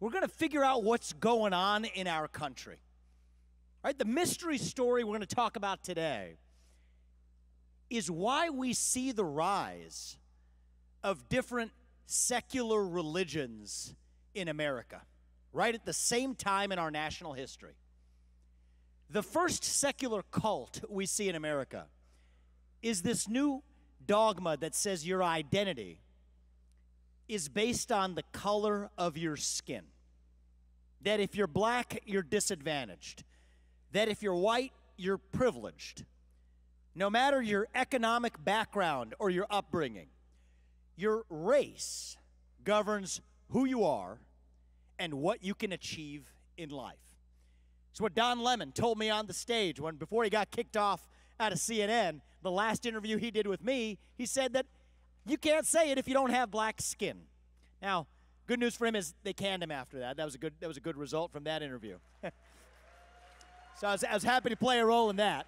we're going to figure out what's going on in our country. Right? The mystery story we're going to talk about today is why we see the rise of different secular religions in America, right at the same time in our national history. The first secular cult we see in America is this new dogma that says your identity is based on the color of your skin. That if you're black, you're disadvantaged. That if you're white, you're privileged. No matter your economic background or your upbringing, your race governs who you are and what you can achieve in life. It's what Don Lemon told me on the stage when before he got kicked off out of CNN, the last interview he did with me, he said that you can't say it if you don't have black skin. Now, good news for him is they canned him after that. That was a good that was a good result from that interview. so I was, I was happy to play a role in that.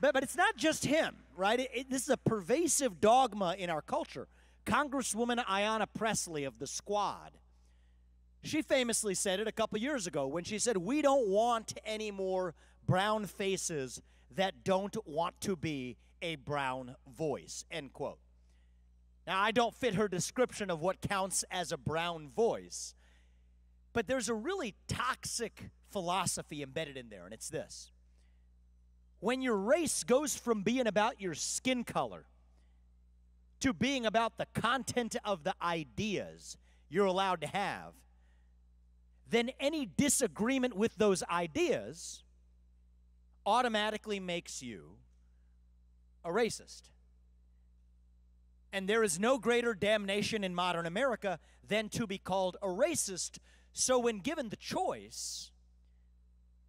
But, but it's not just him, right? It, it, this is a pervasive dogma in our culture. Congresswoman Ayanna Pressley of the Squad, she famously said it a couple years ago when she said, We don't want any more brown faces that don't want to be a brown voice, end quote. Now, I don't fit her description of what counts as a brown voice, but there's a really toxic philosophy embedded in there, and it's this when your race goes from being about your skin color to being about the content of the ideas you're allowed to have, then any disagreement with those ideas automatically makes you a racist. And there is no greater damnation in modern America than to be called a racist. So, when given the choice,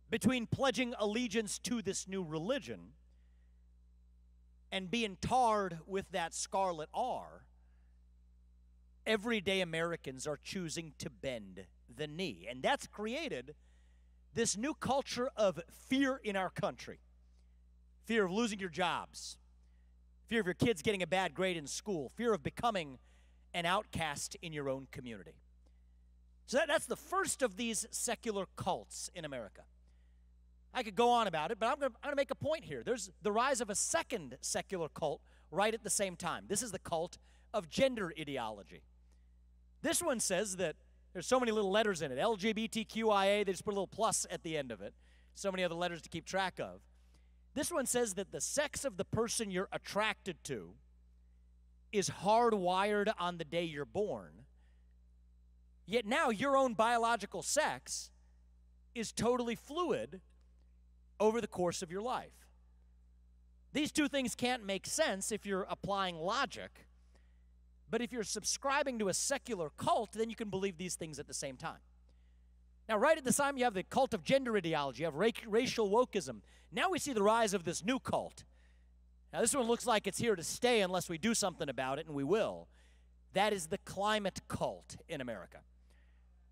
between pledging allegiance to this new religion and being tarred with that scarlet R, everyday Americans are choosing to bend the knee. And that's created this new culture of fear in our country fear of losing your jobs, fear of your kids getting a bad grade in school, fear of becoming an outcast in your own community. So that, that's the first of these secular cults in America. I could go on about it, but I'm going to make a point here. There's the rise of a second secular cult right at the same time. This is the cult of gender ideology. This one says that there's so many little letters in it LGBTQIA, they just put a little plus at the end of it. So many other letters to keep track of. This one says that the sex of the person you're attracted to is hardwired on the day you're born. Yet now your own biological sex is totally fluid over the course of your life. These two things can't make sense if you're applying logic. But if you're subscribing to a secular cult, then you can believe these things at the same time. Now, right at the time, you have the cult of gender ideology, you have ra- racial wokeism. Now we see the rise of this new cult. Now, this one looks like it's here to stay unless we do something about it, and we will. That is the climate cult in America.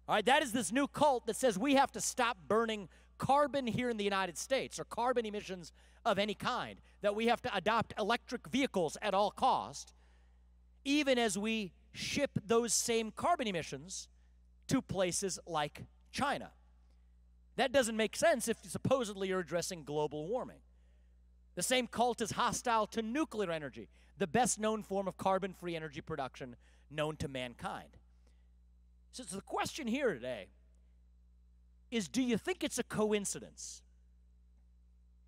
All right, that is this new cult that says we have to stop burning carbon here in the United States or carbon emissions of any kind, that we have to adopt electric vehicles at all cost, even as we ship those same carbon emissions to places like China. That doesn't make sense if supposedly you're addressing global warming. The same cult is hostile to nuclear energy, the best known form of carbon free energy production known to mankind. So, so the question here today is do you think it's a coincidence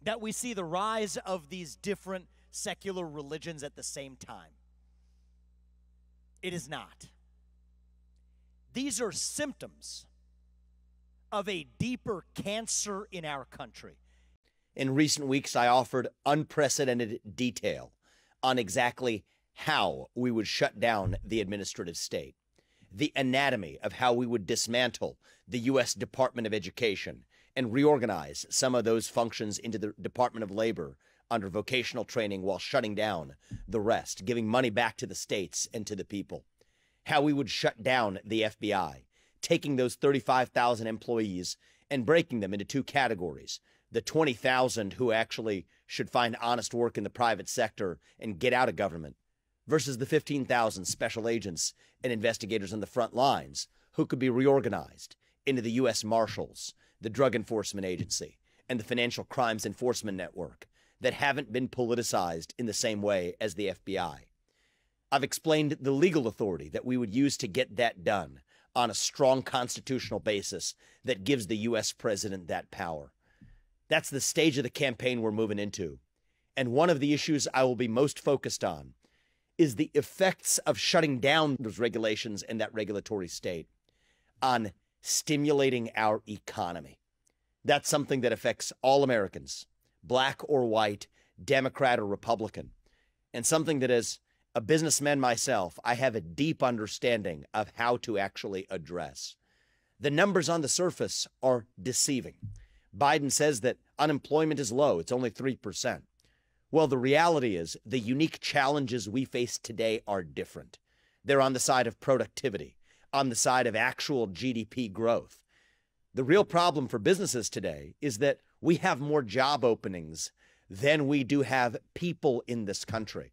that we see the rise of these different secular religions at the same time? It is not. These are symptoms of a deeper cancer in our country. In recent weeks, I offered unprecedented detail on exactly how we would shut down the administrative state the anatomy of how we would dismantle the U.S. Department of Education and reorganize some of those functions into the Department of Labor under vocational training while shutting down the rest, giving money back to the states and to the people. How we would shut down the FBI, taking those 35,000 employees and breaking them into two categories the 20,000 who actually should find honest work in the private sector and get out of government, versus the 15,000 special agents and investigators on the front lines who could be reorganized into the U.S. Marshals, the Drug Enforcement Agency, and the Financial Crimes Enforcement Network that haven't been politicized in the same way as the FBI. I've explained the legal authority that we would use to get that done on a strong constitutional basis that gives the U.S. president that power. That's the stage of the campaign we're moving into. And one of the issues I will be most focused on is the effects of shutting down those regulations and that regulatory state on stimulating our economy. That's something that affects all Americans, black or white, Democrat or Republican, and something that a businessman myself, I have a deep understanding of how to actually address. The numbers on the surface are deceiving. Biden says that unemployment is low, it's only 3%. Well, the reality is the unique challenges we face today are different. They're on the side of productivity, on the side of actual GDP growth. The real problem for businesses today is that we have more job openings than we do have people in this country.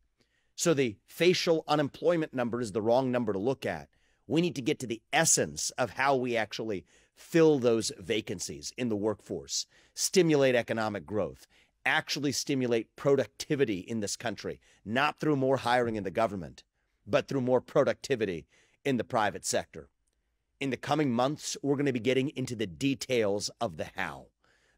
So the facial unemployment number is the wrong number to look at. We need to get to the essence of how we actually fill those vacancies in the workforce, stimulate economic growth, actually stimulate productivity in this country, not through more hiring in the government, but through more productivity in the private sector in the coming months, we're going to be getting into the details of the how,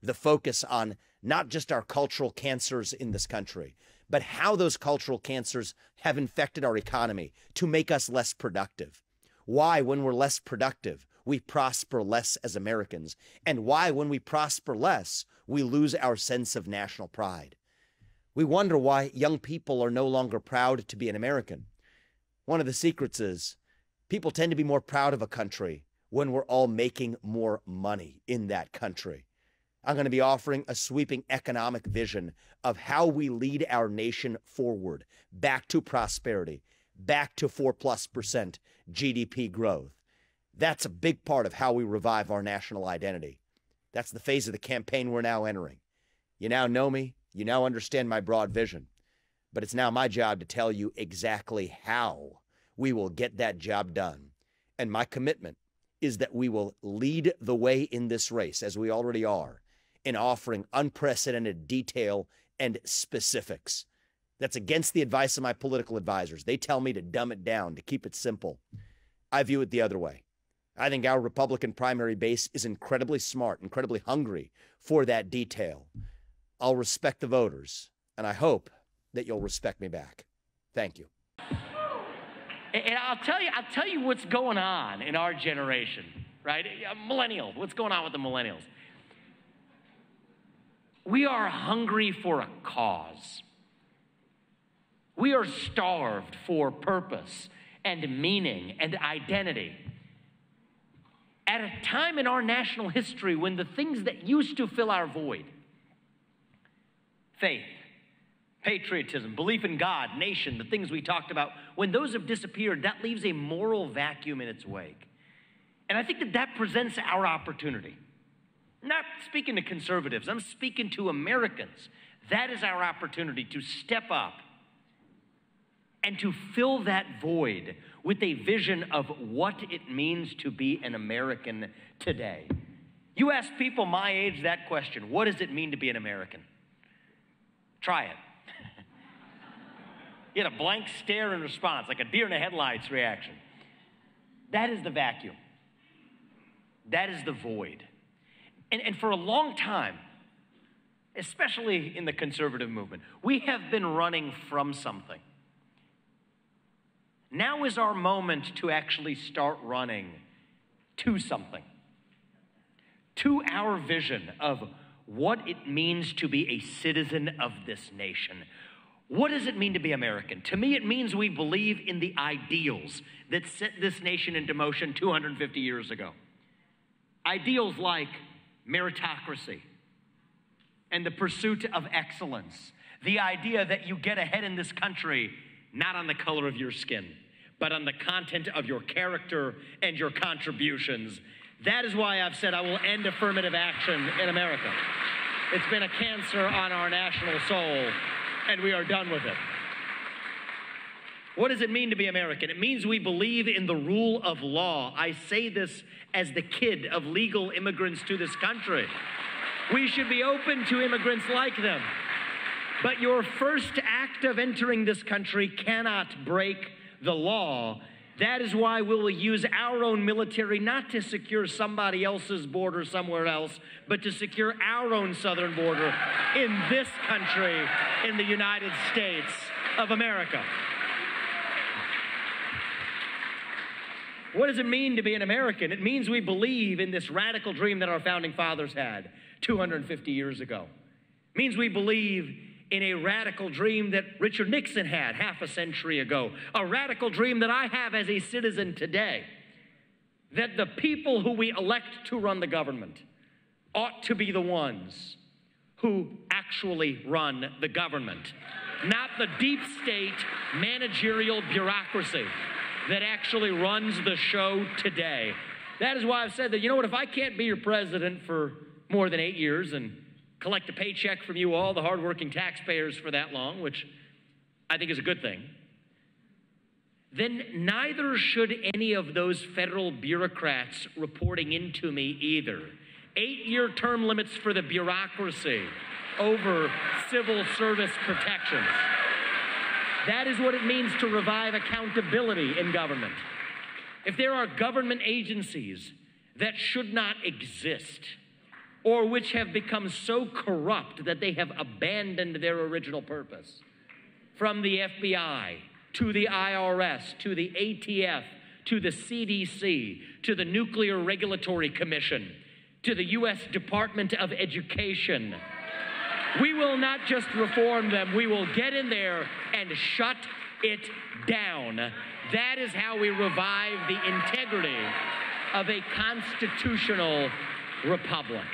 the focus on not just our cultural cancers in this country, but how those cultural cancers have infected our economy to make us less productive. Why, when we're less productive, we prosper less as Americans, and why, when we prosper less, we lose our sense of national pride. We wonder why young people are no longer proud to be an American. One of the secrets is people tend to be more proud of a country when we're all making more money in that country. I'm going to be offering a sweeping economic vision of how we lead our nation forward back to prosperity, back to 4 plus percent GDP growth. That's a big part of how we revive our national identity. That's the phase of the campaign we're now entering. You now know me, you now understand my broad vision, but it's now my job to tell you exactly how we will get that job done. And my commitment is that we will lead the way in this race, as we already are, in offering unprecedented detail and specifics. That's against the advice of my political advisors. They tell me to dumb it down, to keep it simple. I view it the other way. I think our Republican primary base is incredibly smart, incredibly hungry for that detail. I'll respect the voters, and I hope that you'll respect me back. Thank you. And I'll tell you, I'll tell you what's going on in our generation, right? Millennials, what's going on with the millennials? We are hungry for a cause. We are starved for purpose and meaning and identity. At a time in our national history when the things that used to fill our void, faith, patriotism, belief in God, nation, the things we talked about, when those have disappeared, that leaves a moral vacuum in its wake. And I think that that presents our opportunity. Not speaking to conservatives, I'm speaking to Americans. That is our opportunity to step up and to fill that void with a vision of what it means to be an American today. You ask people my age that question what does it mean to be an American? Try it. You had a blank stare in response, like a deer in the headlights reaction. That is the vacuum. That is the void. And, and for a long time, especially in the conservative movement, we have been running from something. Now is our moment to actually start running to something, to our vision of what it means to be a citizen of this nation, what does it mean to be American? To me, it means we believe in the ideals that set this nation into motion 250 years ago. Ideals like meritocracy and the pursuit of excellence, the idea that you get ahead in this country not on the color of your skin, but on the content of your character and your contributions. That is why I've said I will end affirmative action in America. It's been a cancer on our national soul and we are done with it. What does it mean to be American? It means we believe in the rule of law. I say this as the kid of legal immigrants to this country. We should be open to immigrants like them. But your first act of entering this country cannot break the law. That is why we will use our own military not to secure somebody else's border somewhere else, but to secure our own southern border in this country, in the United States of America. What does it mean to be an American? It means we believe in this radical dream that our founding fathers had 250 years ago. It means we believe in a radical dream that Richard Nixon had half a century ago, a radical dream that I have as a citizen today. That the people who we elect to run the government ought to be the ones who actually run the government, not the deep state managerial bureaucracy that actually runs the show today. That is why I've said that, you know what, if I can't be your president for more than eight years and collect a paycheck from you all, the hardworking taxpayers, for that long, which I think is a good thing, then neither should any of those federal bureaucrats reporting into me either. Eight year term limits for the bureaucracy over civil service protections. That is what it means to revive accountability in government. If there are government agencies that should not exist, or which have become so corrupt that they have abandoned their original purpose, from the FBI to the IRS to the ATF to the CDC to the Nuclear Regulatory Commission to the U.S. Department of Education we will not just reform them, we will get in there and shut it down. That is how we revive the integrity of a constitutional republic.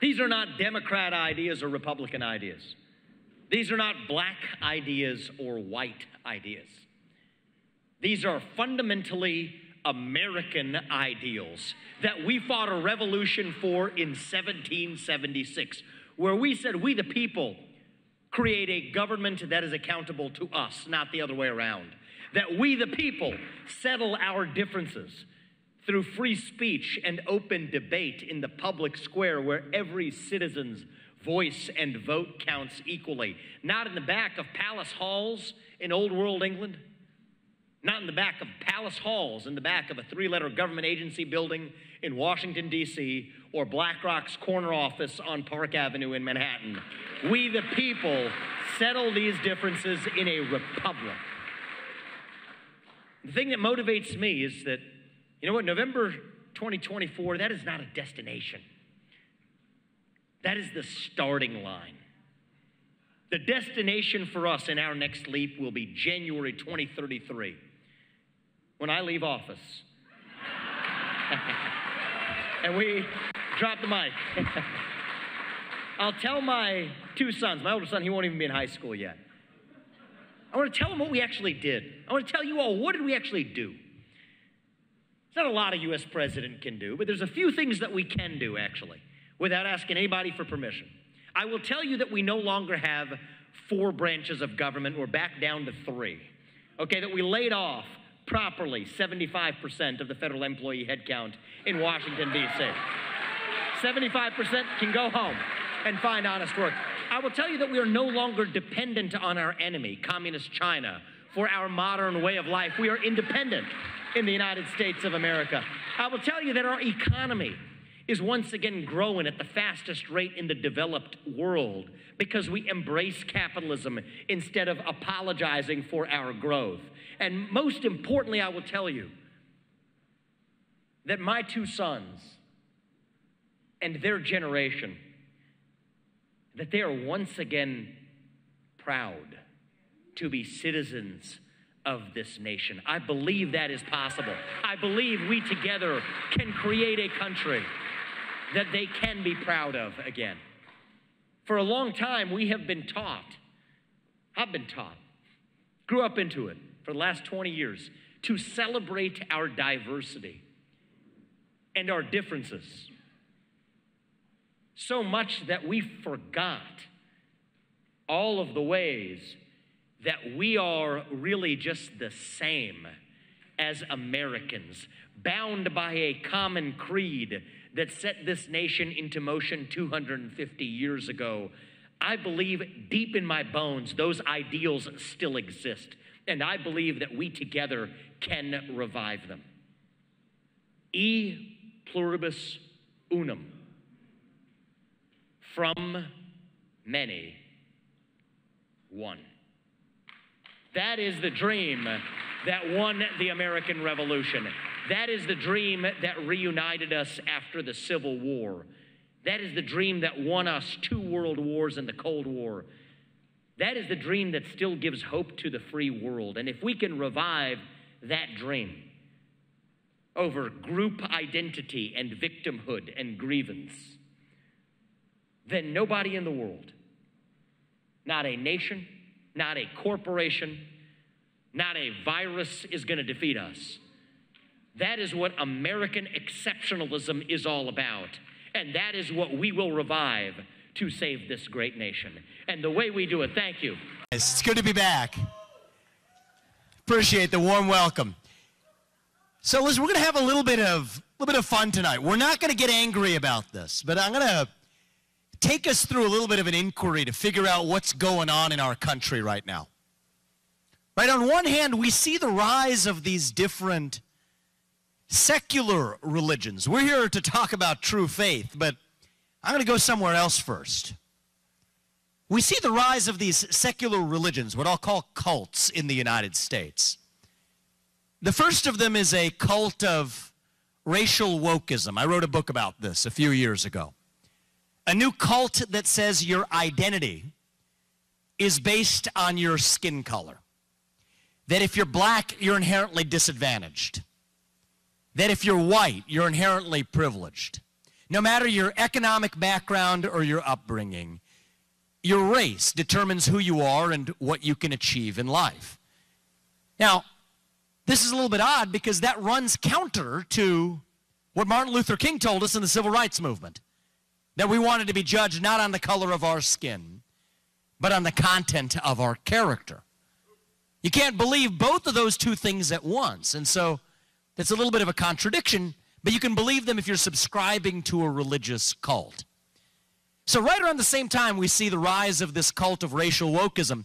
These are not Democrat ideas or Republican ideas. These are not black ideas or white ideas. These are fundamentally American ideals that we fought a revolution for in 1776 where we said, we the people create a government that is accountable to us, not the other way around. That we the people settle our differences through free speech and open debate in the public square where every citizen's voice and vote counts equally. Not in the back of palace halls in old world England, not in the back of palace halls in the back of a three letter government agency building in Washington, D.C., or BlackRock's corner office on Park Avenue in Manhattan. We, the people, settle these differences in a republic. The thing that motivates me is that, you know what, November 2024, that is not a destination. That is the starting line. The destination for us in our next leap will be January 2033 when I leave office. and we drop the mic. I'll tell my two sons, my older son, he won't even be in high school yet. I want to tell them what we actually did. I want to tell you all, what did we actually do? It's not a lot a U.S. president can do, but there's a few things that we can do, actually, without asking anybody for permission. I will tell you that we no longer have four branches of government. We're back down to three. Okay, that we laid off properly 75% of the federal employee headcount in Washington, D.C. 75% can go home and find honest work. I will tell you that we are no longer dependent on our enemy, Communist China, for our modern way of life. We are independent in the United States of America. I will tell you that our economy is once again growing at the fastest rate in the developed world because we embrace capitalism instead of apologizing for our growth. And most importantly, I will tell you that my two sons and their generation, that they are once again proud to be citizens of this nation. I believe that is possible. I believe we together can create a country that they can be proud of again. For a long time, we have been taught, I've been taught, grew up into it for the last 20 years, to celebrate our diversity and our differences. So much that we forgot all of the ways that we are really just the same as Americans, bound by a common creed that set this nation into motion 250 years ago. I believe deep in my bones those ideals still exist, and I believe that we together can revive them. E pluribus unum. From many, one. That is the dream that won the American Revolution. That is the dream that reunited us after the Civil War. That is the dream that won us two world wars and the Cold War. That is the dream that still gives hope to the free world. And if we can revive that dream over group identity and victimhood and grievance, then nobody in the world, not a nation, not a corporation, not a virus is going to defeat us. That is what American exceptionalism is all about. And that is what we will revive to save this great nation. And the way we do it, thank you. It's good to be back. Appreciate the warm welcome. So listen, we're going to have a little bit of a little bit of fun tonight. We're not going to get angry about this, but I'm going to take us through a little bit of an inquiry to figure out what's going on in our country right now. Right, on one hand, we see the rise of these different secular religions. We're here to talk about true faith, but I'm going to go somewhere else first. We see the rise of these secular religions, what I'll call cults in the United States. The first of them is a cult of racial wokeism. I wrote a book about this a few years ago. A new cult that says your identity is based on your skin color that if you're black, you're inherently disadvantaged. That if you're white, you're inherently privileged. No matter your economic background or your upbringing, your race determines who you are and what you can achieve in life. Now, this is a little bit odd because that runs counter to what Martin Luther King told us in the civil rights movement that we wanted to be judged not on the color of our skin, but on the content of our character. You can't believe both of those two things at once. And so it's a little bit of a contradiction, but you can believe them if you're subscribing to a religious cult. So, right around the same time, we see the rise of this cult of racial wokeism.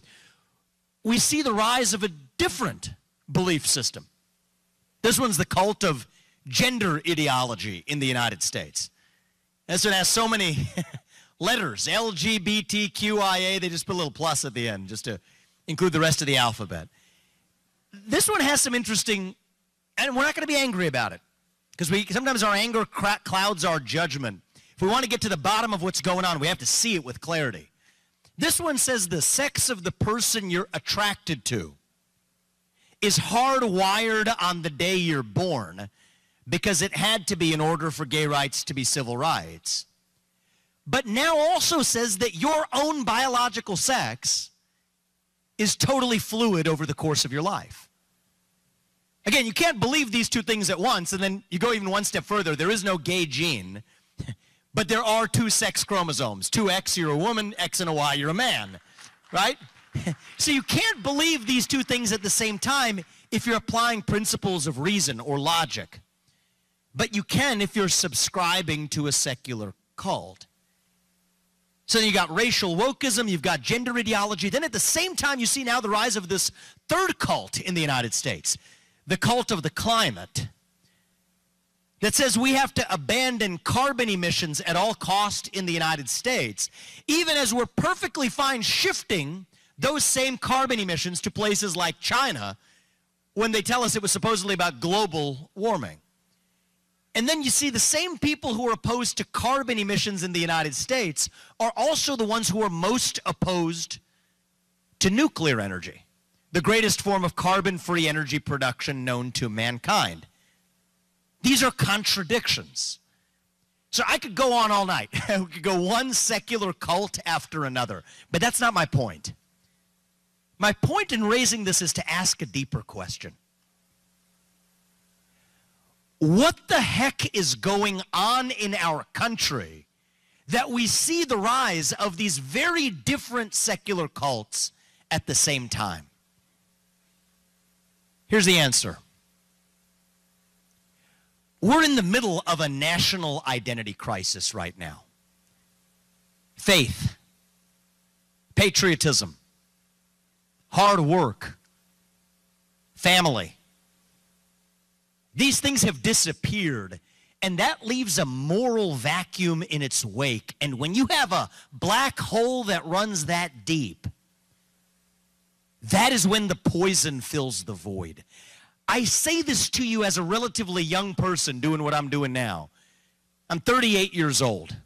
We see the rise of a different belief system. This one's the cult of gender ideology in the United States. This one has so many letters LGBTQIA, they just put a little plus at the end just to include the rest of the alphabet. This one has some interesting, and we're not going to be angry about it because we sometimes our anger clouds our judgment. If we want to get to the bottom of what's going on, we have to see it with clarity. This one says the sex of the person you're attracted to is hardwired on the day you're born because it had to be in order for gay rights to be civil rights. But now also says that your own biological sex is totally fluid over the course of your life. Again, you can't believe these two things at once, and then you go even one step further. There is no gay gene, but there are two sex chromosomes. Two X, you're a woman, X and a Y, you're a man, right? so you can't believe these two things at the same time if you're applying principles of reason or logic. But you can if you're subscribing to a secular cult. So you got racial wokeism, you've got gender ideology. Then at the same time, you see now the rise of this third cult in the United States, the cult of the climate, that says we have to abandon carbon emissions at all cost in the United States, even as we're perfectly fine shifting those same carbon emissions to places like China when they tell us it was supposedly about global warming. And then you see the same people who are opposed to carbon emissions in the United States are also the ones who are most opposed to nuclear energy, the greatest form of carbon free energy production known to mankind. These are contradictions. So I could go on all night. we could go one secular cult after another. But that's not my point. My point in raising this is to ask a deeper question what the heck is going on in our country that we see the rise of these very different secular cults at the same time? Here's the answer we're in the middle of a national identity crisis right now. Faith, patriotism, hard work, family. These things have disappeared, and that leaves a moral vacuum in its wake. And when you have a black hole that runs that deep, that is when the poison fills the void. I say this to you as a relatively young person doing what I'm doing now. I'm 38 years old.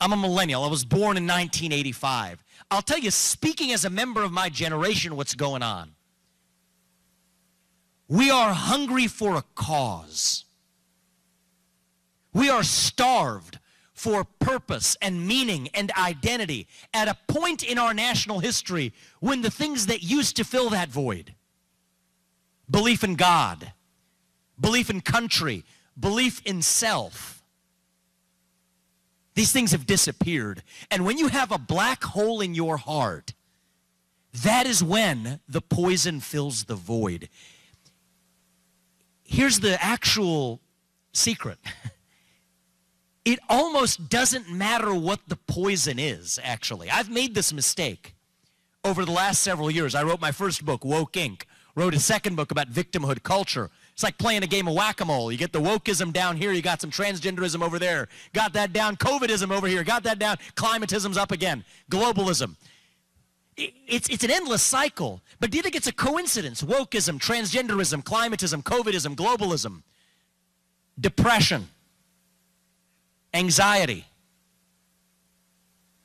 I'm a millennial. I was born in 1985. I'll tell you, speaking as a member of my generation, what's going on. We are hungry for a cause. We are starved for purpose and meaning and identity at a point in our national history when the things that used to fill that void belief in God, belief in country, belief in self these things have disappeared. And when you have a black hole in your heart, that is when the poison fills the void. Here's the actual secret. it almost doesn't matter what the poison is, actually. I've made this mistake over the last several years. I wrote my first book, Woke Inc., wrote a second book about victimhood culture. It's like playing a game of whack-a-mole. You get the wokeism down here, you got some transgenderism over there. Got that down, COVIDism over here, got that down, climatism's up again, globalism. It's, it's an endless cycle. But do you think it's a coincidence? Wokeism, transgenderism, climatism, COVIDism, globalism, depression, anxiety,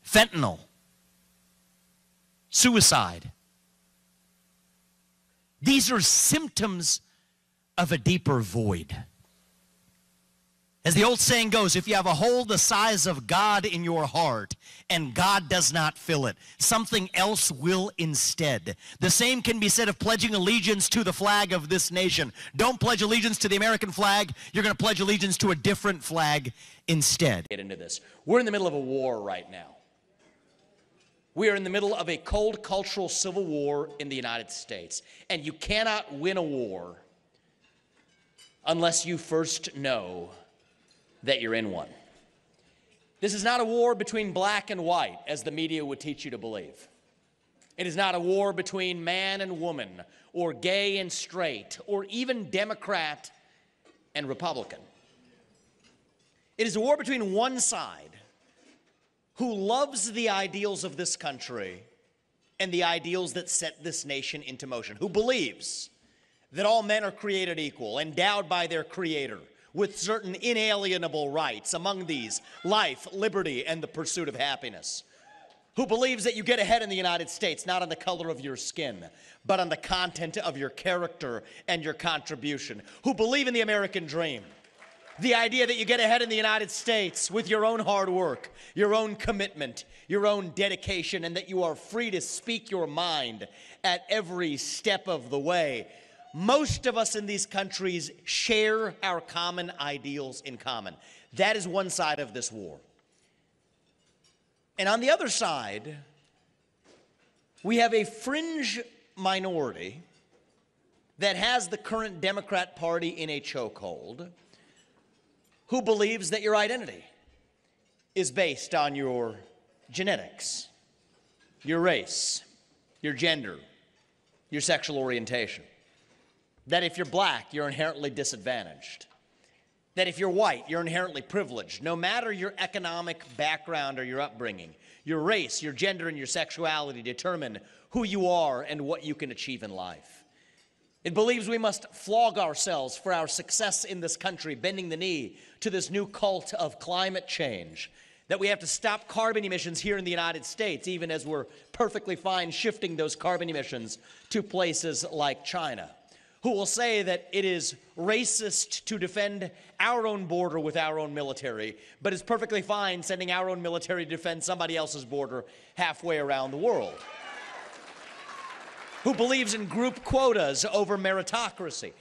fentanyl, suicide. These are symptoms of a deeper void. As the old saying goes, if you have a hole the size of God in your heart and God does not fill it, something else will instead. The same can be said of pledging allegiance to the flag of this nation. Don't pledge allegiance to the American flag. You're going to pledge allegiance to a different flag instead. Get into this. We're in the middle of a war right now. We are in the middle of a cold cultural civil war in the United States. And you cannot win a war unless you first know that you're in one. This is not a war between black and white, as the media would teach you to believe. It is not a war between man and woman, or gay and straight, or even Democrat and Republican. It is a war between one side who loves the ideals of this country and the ideals that set this nation into motion, who believes that all men are created equal, endowed by their Creator with certain inalienable rights, among these, life, liberty, and the pursuit of happiness. Who believes that you get ahead in the United States not on the color of your skin, but on the content of your character and your contribution. Who believe in the American dream. The idea that you get ahead in the United States with your own hard work, your own commitment, your own dedication, and that you are free to speak your mind at every step of the way most of us in these countries share our common ideals in common. That is one side of this war. And on the other side, we have a fringe minority that has the current Democrat Party in a chokehold who believes that your identity is based on your genetics, your race, your gender, your sexual orientation that if you're black, you're inherently disadvantaged. That if you're white, you're inherently privileged. No matter your economic background or your upbringing, your race, your gender, and your sexuality determine who you are and what you can achieve in life. It believes we must flog ourselves for our success in this country, bending the knee to this new cult of climate change. That we have to stop carbon emissions here in the United States, even as we're perfectly fine shifting those carbon emissions to places like China who will say that it is racist to defend our own border with our own military, but is perfectly fine sending our own military to defend somebody else's border halfway around the world. who believes in group quotas over meritocracy.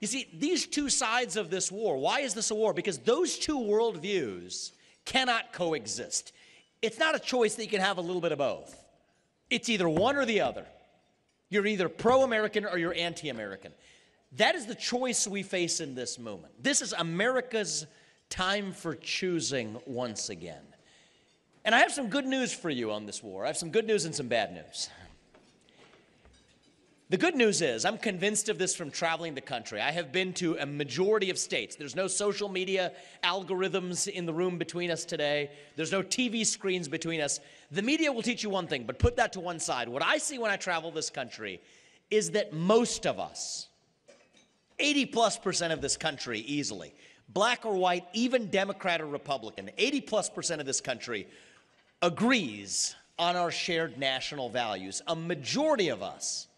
You see, these two sides of this war, why is this a war? Because those two worldviews cannot coexist. It's not a choice that you can have a little bit of both. It's either one or the other. You're either pro American or you're anti American. That is the choice we face in this moment. This is America's time for choosing once again. And I have some good news for you on this war. I have some good news and some bad news. The good news is, I'm convinced of this from traveling the country. I have been to a majority of states. There's no social media algorithms in the room between us today, there's no TV screens between us. The media will teach you one thing, but put that to one side. What I see when I travel this country is that most of us, 80 plus percent of this country easily, black or white, even Democrat or Republican, 80 plus percent of this country agrees on our shared national values. A majority of us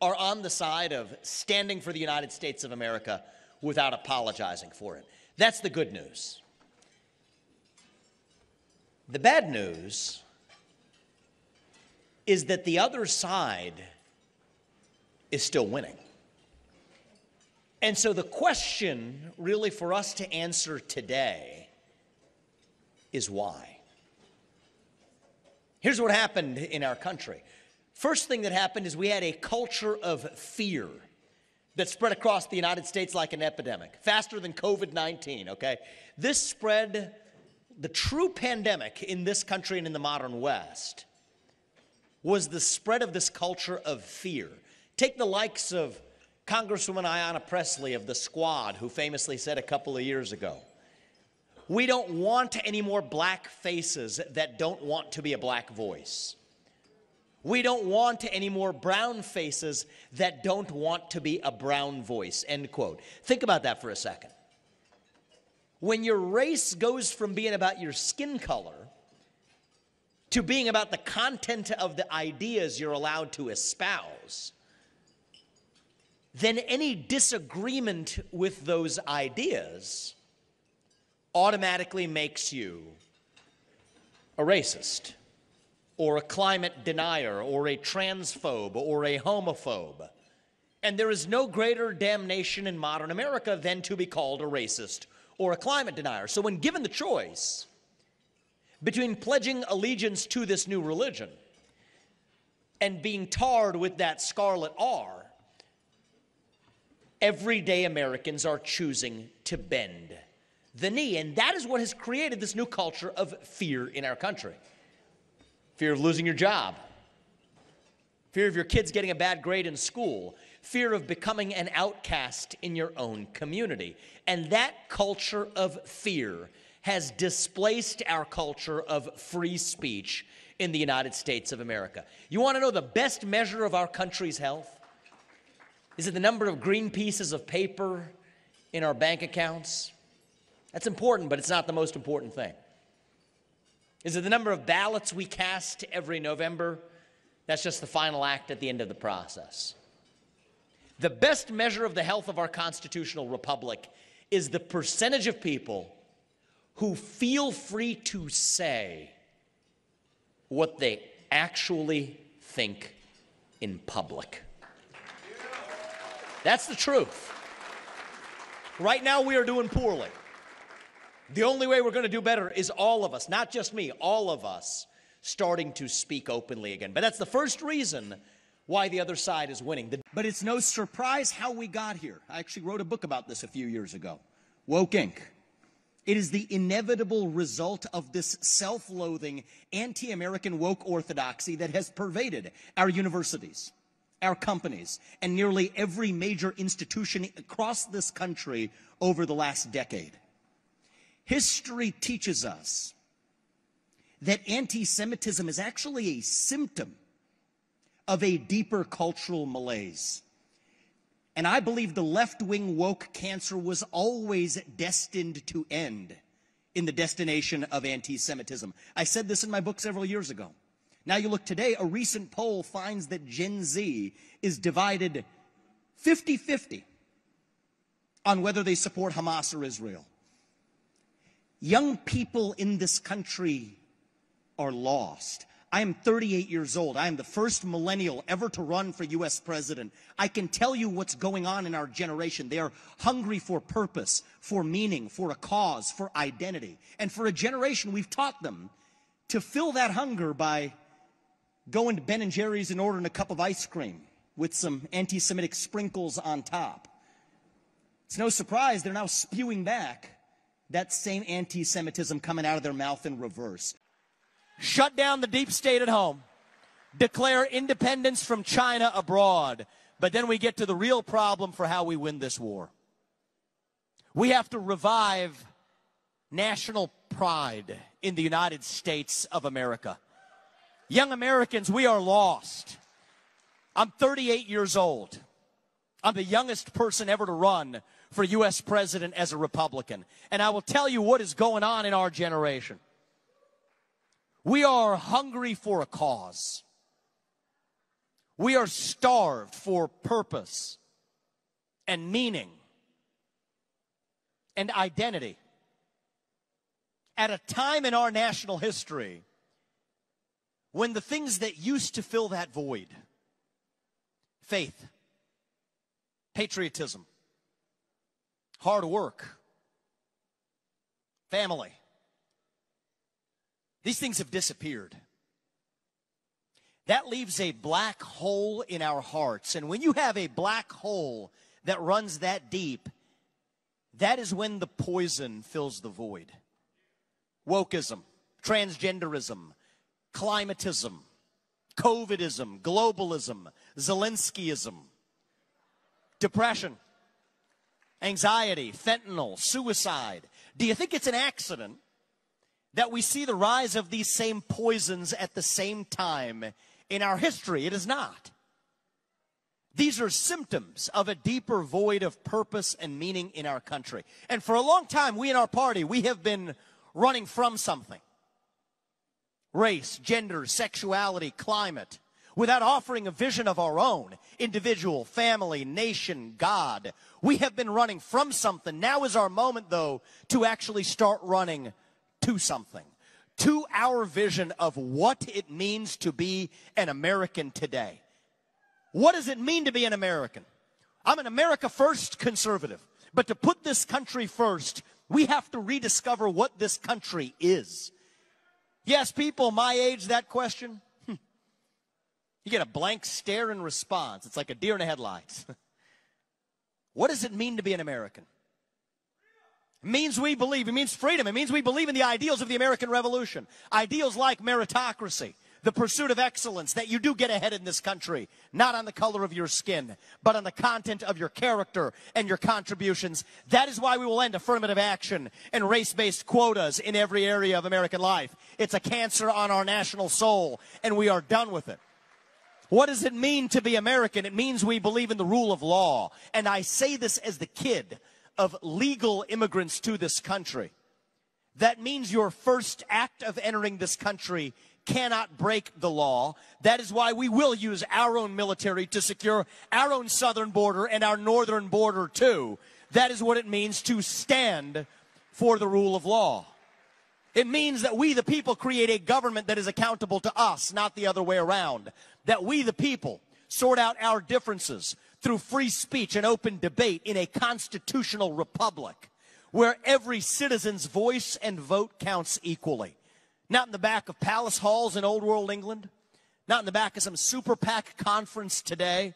are on the side of standing for the United States of America without apologizing for it. That's the good news. The bad news is that the other side is still winning. And so the question, really, for us to answer today is why? Here's what happened in our country First thing that happened is we had a culture of fear that spread across the United States like an epidemic, faster than COVID 19, okay? This spread, the true pandemic in this country and in the modern West was the spread of this culture of fear. Take the likes of Congresswoman Ayanna Pressley of the Squad, who famously said a couple of years ago, We don't want any more black faces that don't want to be a black voice. We don't want any more brown faces that don't want to be a brown voice. End quote. Think about that for a second. When your race goes from being about your skin color to being about the content of the ideas you're allowed to espouse, then any disagreement with those ideas automatically makes you a racist or a climate denier or a transphobe or a homophobe. And there is no greater damnation in modern America than to be called a racist or a climate denier. So, when given the choice between pledging allegiance to this new religion and being tarred with that scarlet R, everyday Americans are choosing to bend the knee. And that is what has created this new culture of fear in our country fear of losing your job, fear of your kids getting a bad grade in school, fear of becoming an outcast in your own community. And that culture of fear has displaced our culture of free speech in the United States of America. You want to know the best measure of our country's health? Is it the number of green pieces of paper in our bank accounts? That's important, but it's not the most important thing. Is it the number of ballots we cast every November? That's just the final act at the end of the process. The best measure of the health of our constitutional republic is the percentage of people who feel free to say what they actually think in public. That's the truth. Right now, we are doing poorly. The only way we're going to do better is all of us, not just me, all of us starting to speak openly again. But that's the first reason why the other side is winning. But it's no surprise how we got here. I actually wrote a book about this a few years ago Woke Inc. It is the inevitable result of this self loathing, anti American woke orthodoxy that has pervaded our universities, our companies, and nearly every major institution across this country over the last decade. History teaches us that anti Semitism is actually a symptom of a deeper cultural malaise. And I believe the left wing woke cancer was always destined to end in the destination of anti Semitism. I said this in my book several years ago. Now you look today, a recent poll finds that Gen Z is divided 50 50 on whether they support Hamas or Israel. Young people in this country are lost. I am 38 years old. I am the first millennial ever to run for US president. I can tell you what's going on in our generation. They are hungry for purpose, for meaning, for a cause, for identity. And for a generation, we've taught them to fill that hunger by going to Ben and Jerry's and ordering a cup of ice cream with some anti Semitic sprinkles on top. It's no surprise they're now spewing back that same anti Semitism coming out of their mouth in reverse. Shut down the deep state at home, declare independence from China abroad. But then we get to the real problem for how we win this war. We have to revive national pride in the United States of America. Young Americans, we are lost. I'm 38 years old. I'm the youngest person ever to run for U.S. president as a Republican. And I will tell you what is going on in our generation. We are hungry for a cause. We are starved for purpose and meaning and identity. At a time in our national history when the things that used to fill that void faith, patriotism, hard work, family. These things have disappeared. That leaves a black hole in our hearts. And when you have a black hole that runs that deep, that is when the poison fills the void. Wokeism, transgenderism, climatism, COVIDism, globalism, Zelenskyism, depression anxiety, fentanyl, suicide. Do you think it's an accident that we see the rise of these same poisons at the same time in our history? It is not. These are symptoms of a deeper void of purpose and meaning in our country. And for a long time, we in our party, we have been running from something. Race, gender, sexuality, climate without offering a vision of our own individual, family, nation, God. We have been running from something. Now is our moment, though, to actually start running to something, to our vision of what it means to be an American today. What does it mean to be an American? I'm an America First conservative, but to put this country first, we have to rediscover what this country is. Yes, people my age, that question, hmm. you get a blank stare in response. It's like a deer in the headlights. what does it mean to be an American? It means we believe. It means freedom. It means we believe in the ideals of the American Revolution. Ideals like meritocracy, the pursuit of excellence, that you do get ahead in this country, not on the color of your skin, but on the content of your character and your contributions. That is why we will end affirmative action and race-based quotas in every area of American life. It's a cancer on our national soul, and we are done with it. What does it mean to be American? It means we believe in the rule of law. And I say this as the kid of legal immigrants to this country. That means your first act of entering this country cannot break the law. That is why we will use our own military to secure our own southern border and our northern border too. That is what it means to stand for the rule of law. It means that we, the people, create a government that is accountable to us, not the other way around that we, the people, sort out our differences through free speech and open debate in a constitutional republic where every citizen's voice and vote counts equally. Not in the back of palace halls in old world England, not in the back of some super PAC conference today,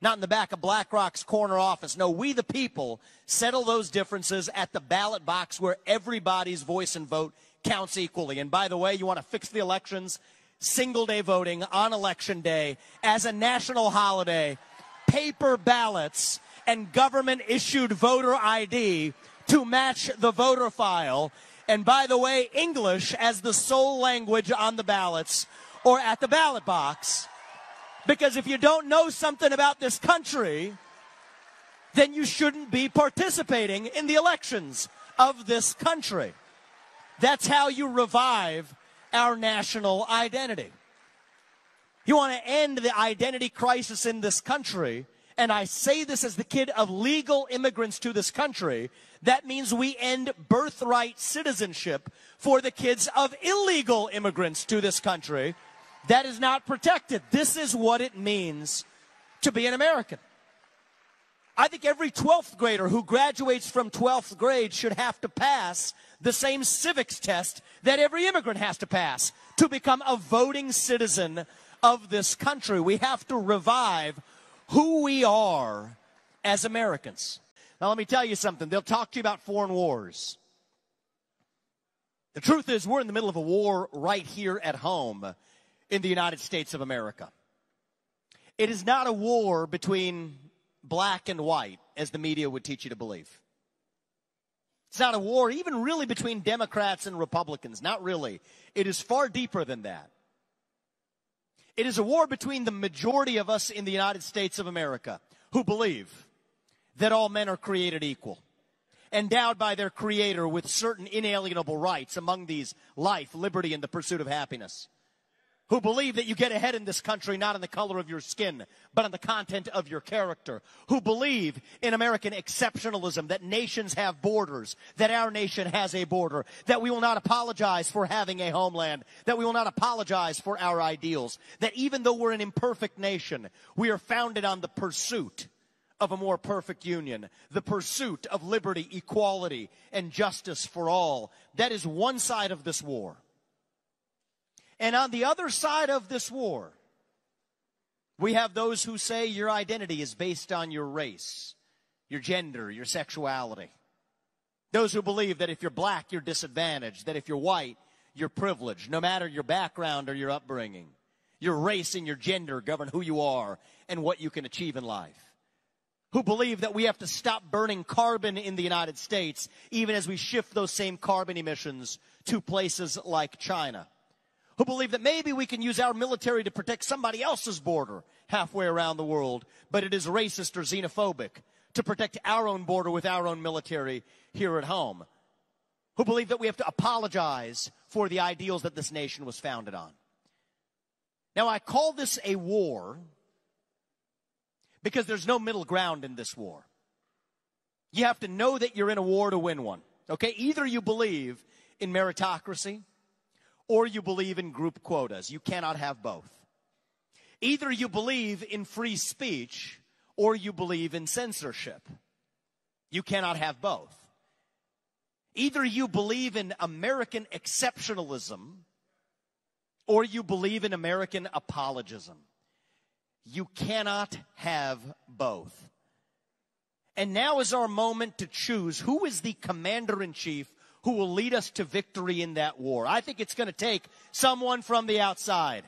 not in the back of BlackRock's corner office. No, we the people settle those differences at the ballot box where everybody's voice and vote counts equally. And by the way, you want to fix the elections? single day voting on election day as a national holiday, paper ballots, and government issued voter ID to match the voter file. And by the way, English as the sole language on the ballots or at the ballot box. Because if you don't know something about this country, then you shouldn't be participating in the elections of this country. That's how you revive our national identity. You want to end the identity crisis in this country, and I say this as the kid of legal immigrants to this country, that means we end birthright citizenship for the kids of illegal immigrants to this country that is not protected. This is what it means to be an American. I think every 12th grader who graduates from 12th grade should have to pass the same civics test that every immigrant has to pass to become a voting citizen of this country. We have to revive who we are as Americans. Now, let me tell you something. They'll talk to you about foreign wars. The truth is, we're in the middle of a war right here at home in the United States of America. It is not a war between black and white, as the media would teach you to believe. It's not a war, even really between Democrats and Republicans. Not really. It is far deeper than that. It is a war between the majority of us in the United States of America who believe that all men are created equal, endowed by their Creator with certain inalienable rights, among these life, liberty, and the pursuit of happiness who believe that you get ahead in this country not in the color of your skin, but in the content of your character, who believe in American exceptionalism, that nations have borders, that our nation has a border, that we will not apologize for having a homeland, that we will not apologize for our ideals, that even though we're an imperfect nation, we are founded on the pursuit of a more perfect union, the pursuit of liberty, equality, and justice for all. That is one side of this war. And on the other side of this war, we have those who say your identity is based on your race, your gender, your sexuality. Those who believe that if you're black, you're disadvantaged, that if you're white, you're privileged, no matter your background or your upbringing. Your race and your gender govern who you are and what you can achieve in life. Who believe that we have to stop burning carbon in the United States, even as we shift those same carbon emissions to places like China who believe that maybe we can use our military to protect somebody else's border halfway around the world, but it is racist or xenophobic to protect our own border with our own military here at home, who believe that we have to apologize for the ideals that this nation was founded on. Now, I call this a war because there's no middle ground in this war. You have to know that you're in a war to win one. Okay? Either you believe in meritocracy or you believe in group quotas. You cannot have both. Either you believe in free speech or you believe in censorship. You cannot have both. Either you believe in American exceptionalism or you believe in American apologism. You cannot have both. And now is our moment to choose who is the commander in chief who will lead us to victory in that war. I think it's going to take someone from the outside.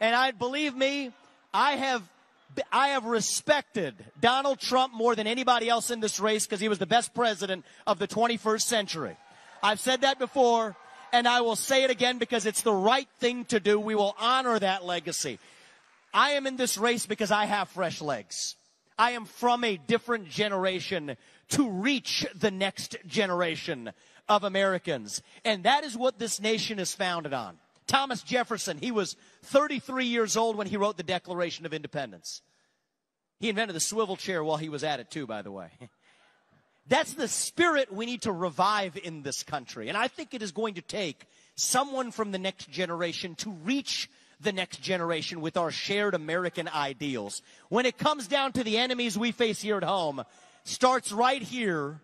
And I believe me, I have I have respected Donald Trump more than anybody else in this race because he was the best president of the 21st century. I've said that before and I will say it again because it's the right thing to do. We will honor that legacy. I am in this race because I have fresh legs. I am from a different generation to reach the next generation of Americans. And that is what this nation is founded on. Thomas Jefferson, he was 33 years old when he wrote the Declaration of Independence. He invented the swivel chair while he was at it, too, by the way. That's the spirit we need to revive in this country. And I think it is going to take someone from the next generation to reach the next generation with our shared American ideals. When it comes down to the enemies we face here at home, starts right here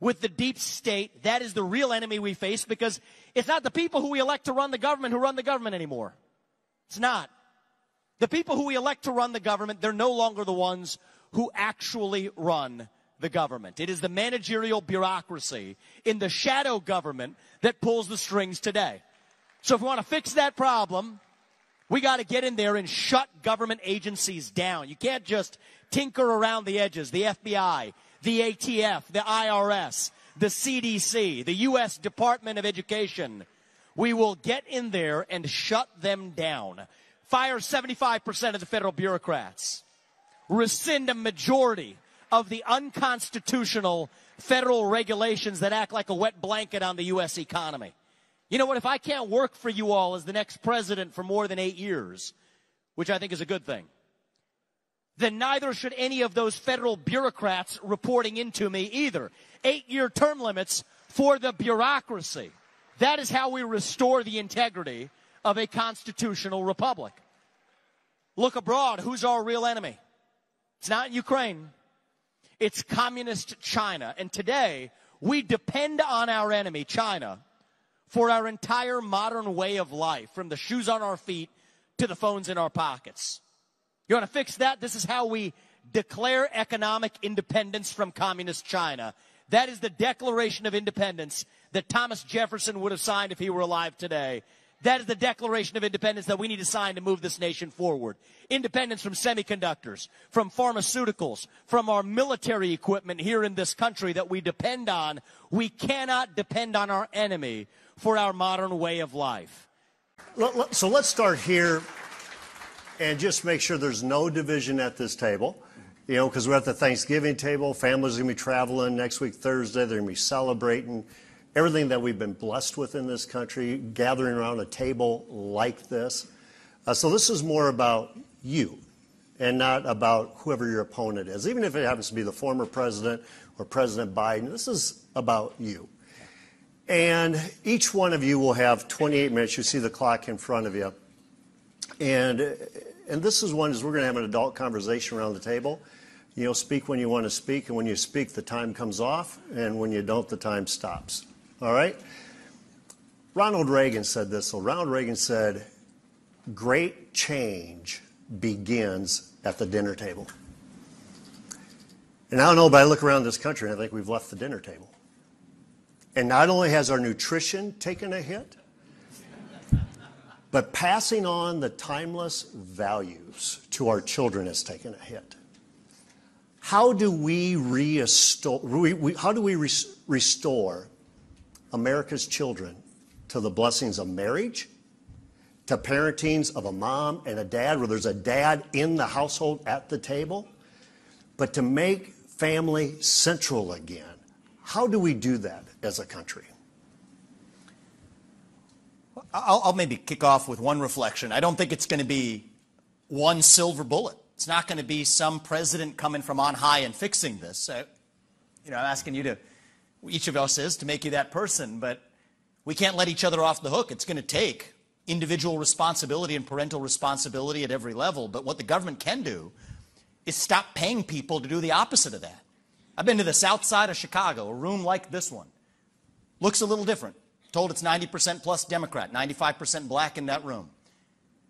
with the deep state. That is the real enemy we face because it's not the people who we elect to run the government who run the government anymore. It's not. The people who we elect to run the government, they're no longer the ones who actually run the government. It is the managerial bureaucracy in the shadow government that pulls the strings today. So if we want to fix that problem, we got to get in there and shut government agencies down. You can't just tinker around the edges. The FBI, the ATF, the IRS, the CDC, the U.S. Department of Education. We will get in there and shut them down. Fire 75% of the federal bureaucrats. Rescind a majority of the unconstitutional federal regulations that act like a wet blanket on the U.S. economy. You know what? If I can't work for you all as the next president for more than eight years, which I think is a good thing, then neither should any of those federal bureaucrats reporting into me either. Eight year term limits for the bureaucracy. That is how we restore the integrity of a constitutional republic. Look abroad. Who's our real enemy? It's not Ukraine. It's communist China. And today, we depend on our enemy, China, for our entire modern way of life, from the shoes on our feet to the phones in our pockets. You want to fix that? This is how we declare economic independence from communist China. That is the Declaration of Independence that Thomas Jefferson would have signed if he were alive today. That is the Declaration of Independence that we need to sign to move this nation forward. Independence from semiconductors, from pharmaceuticals, from our military equipment here in this country that we depend on. We cannot depend on our enemy for our modern way of life. So let's start here and just make sure there's no division at this table. You know, because we're at the Thanksgiving table. Families are going to be traveling next week, Thursday. They're going to be celebrating everything that we've been blessed with in this country, gathering around a table like this. Uh, so this is more about you and not about whoever your opponent is. Even if it happens to be the former president or President Biden, this is about you. And each one of you will have 28 minutes. You see the clock in front of you. And, and this is one is we're going to have an adult conversation around the table. You know, speak when you want to speak, and when you speak, the time comes off, and when you don't, the time stops. All right? Ronald Reagan said this. So Ronald Reagan said, Great change begins at the dinner table. And I don't know, but I look around this country and I think we've left the dinner table. And not only has our nutrition taken a hit, but passing on the timeless values to our children has taken a hit. How do we restore, how do we restore America's children to the blessings of marriage, to parentings of a mom and a dad, where there's a dad in the household at the table, but to make family central again. How do we do that as a country? I'll, I'll maybe kick off with one reflection. I don't think it's going to be one silver bullet. It's not going to be some president coming from on high and fixing this. Uh, you know, I'm asking you to each of us is to make you that person, but we can't let each other off the hook. It's going to take individual responsibility and parental responsibility at every level. But what the government can do is stop paying people to do the opposite of that. I've been to the south side of Chicago, a room like this one. Looks a little different. Told it's 90% plus Democrat, 95% black in that room.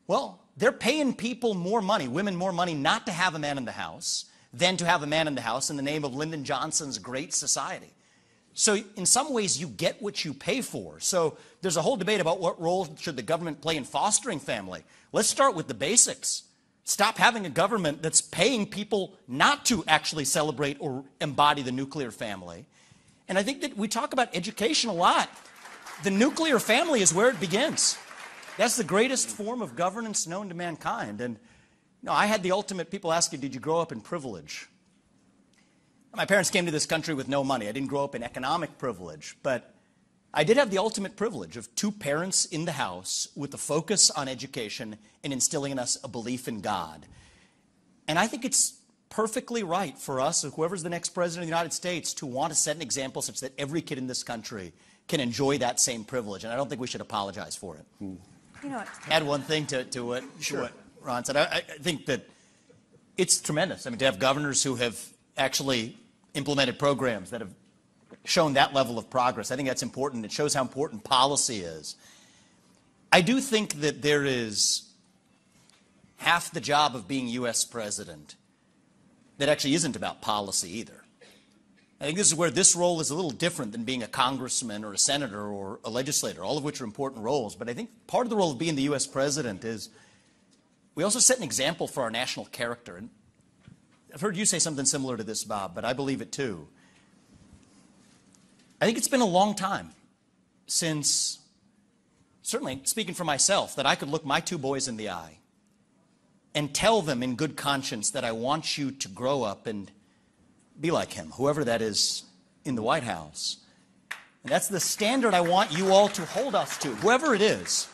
Well, they're paying people more money, women more money, not to have a man in the house than to have a man in the house in the name of Lyndon Johnson's great society. So in some ways, you get what you pay for. So there's a whole debate about what role should the government play in fostering family. Let's start with the basics. Stop having a government that's paying people not to actually celebrate or embody the nuclear family. And I think that we talk about education a lot. The nuclear family is where it begins. That's the greatest form of governance known to mankind. And you know, I had the ultimate people ask you, did you grow up in privilege? My parents came to this country with no money. I didn't grow up in economic privilege, but I did have the ultimate privilege of two parents in the house with a focus on education and instilling in us a belief in God. And I think it's perfectly right for us, or whoever's the next president of the United States, to want to set an example such that every kid in this country can enjoy that same privilege. And I don't think we should apologize for it. Hmm. You know, add one thing to, to, what, sure. to what Ron said. I, I think that it's tremendous. I mean, to have governors who have actually implemented programs that have shown that level of progress. I think that's important. It shows how important policy is. I do think that there is half the job of being U.S. president that actually isn't about policy either. I think this is where this role is a little different than being a congressman or a senator or a legislator, all of which are important roles. But I think part of the role of being the U.S. president is we also set an example for our national character. And I've heard you say something similar to this, Bob, but I believe it too. I think it's been a long time since, certainly speaking for myself, that I could look my two boys in the eye and tell them in good conscience that I want you to grow up and be like him, whoever that is in the White House. And that's the standard I want you all to hold us to, whoever it is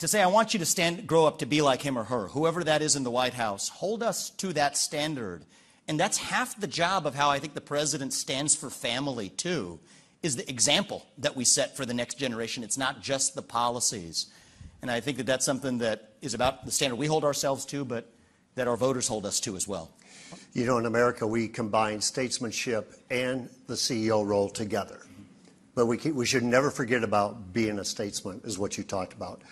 to say, I want you to stand, grow up to be like him or her, whoever that is in the White House. Hold us to that standard. And that's half the job of how I think the president stands for family, too, is the example that we set for the next generation. It's not just the policies. And I think that that's something that is about the standard we hold ourselves to, but that our voters hold us to as well. You know, in America, we combine statesmanship and the CEO role together. But we, we should never forget about being a statesman, is what you talked about.